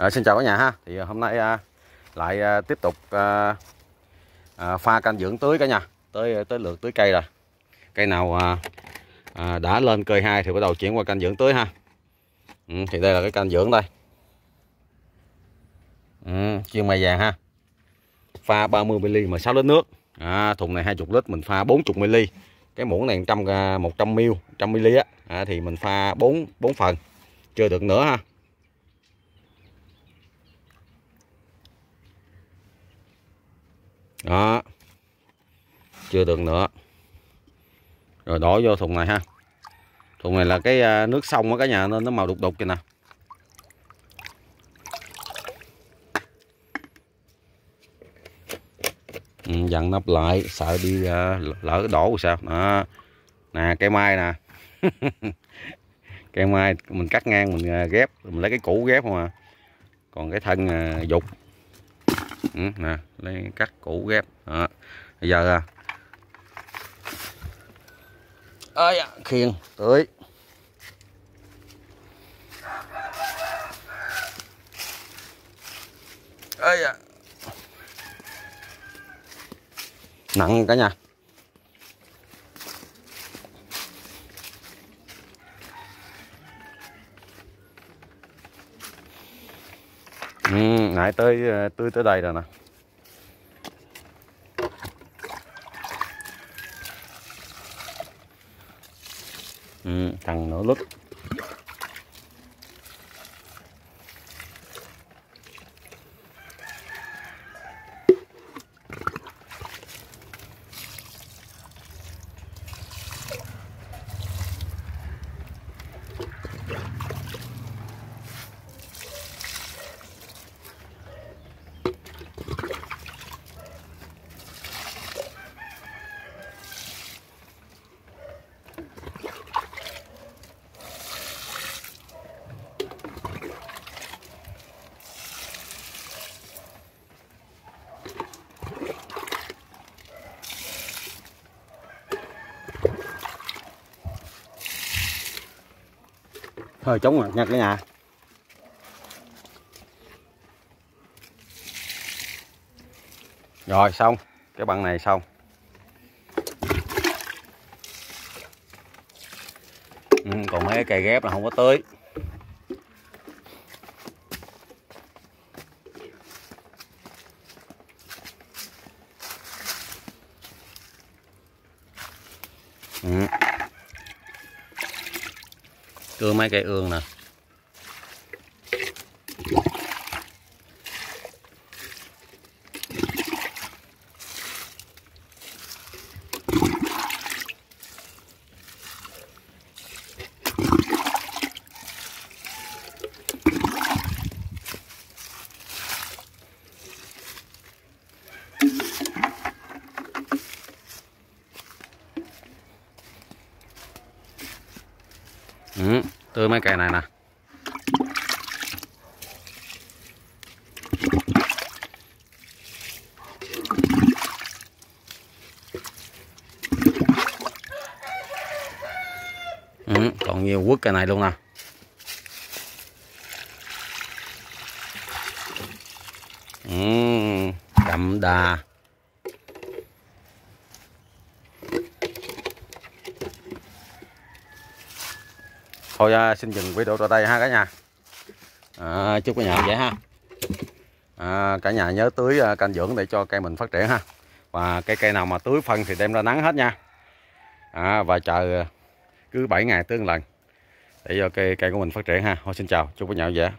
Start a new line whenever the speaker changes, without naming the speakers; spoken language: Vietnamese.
À, xin chào cả nhà ha. Thì ờ, hôm nay à, lại à, tiếp tục à, à, pha canh dưỡng tưới cả nhà. Tới à, tới lượt tưới cây rồi. Cây nào à, à, đã lên cây hai thì bắt đầu chuyển qua canh dưỡng tưới ha. Ừ, thì đây là cái canh dưỡng đây. Ừ, chiên mày vàng ha. Pha 30ml mà 6 lít nước. À, thùng này 20 lít mình pha 40ml cái muỗng này 100 100ml 100ml á. À, thì mình pha 4 4 phần. Chưa được nữa ha. Đó. Chưa được nữa. Rồi đổ vô thùng này ha. Thùng này là cái à, nước sông ở cả nhà nên nó màu đục đục kìa nè. Ừ, dặn nắp lại sợ đi uh, lỡ đổ sao? Đó. Nè cây mai nè. Cây mai mình cắt ngang mình uh, ghép mình lấy cái cũ ghép mà còn cái thân uh, dục ừ, nè lấy cắt củ ghép đó. bây giờ à, ơi khiên tưới ơi à. nặng cả nhà ừ, nãy tới ờ, tới tới đây rồi nè. Ừ, thằng nó lứt hơi trống rồi nha cả nhà. Rồi xong. Cái bằng này xong. Ừ, còn mấy cái cây ghép là không có tưới ừ cưa mấy cây ương nè. Ừ, tươi mấy cây này nè. Ừ, còn nhiều quất cây này luôn nè. Ừ, đậm đà. Thôi à, xin dừng video tại đây ha cả nhà. À, chúc cả nhà vậy ha. À, cả nhà nhớ tưới à, canh dưỡng để cho cây mình phát triển ha. Và cây cây nào mà tưới phân thì đem ra nắng hết nha. À, và chờ cứ 7 ngày tưới lần để cho cây cây của mình phát triển ha. Thôi xin chào chúc cả nhà vậy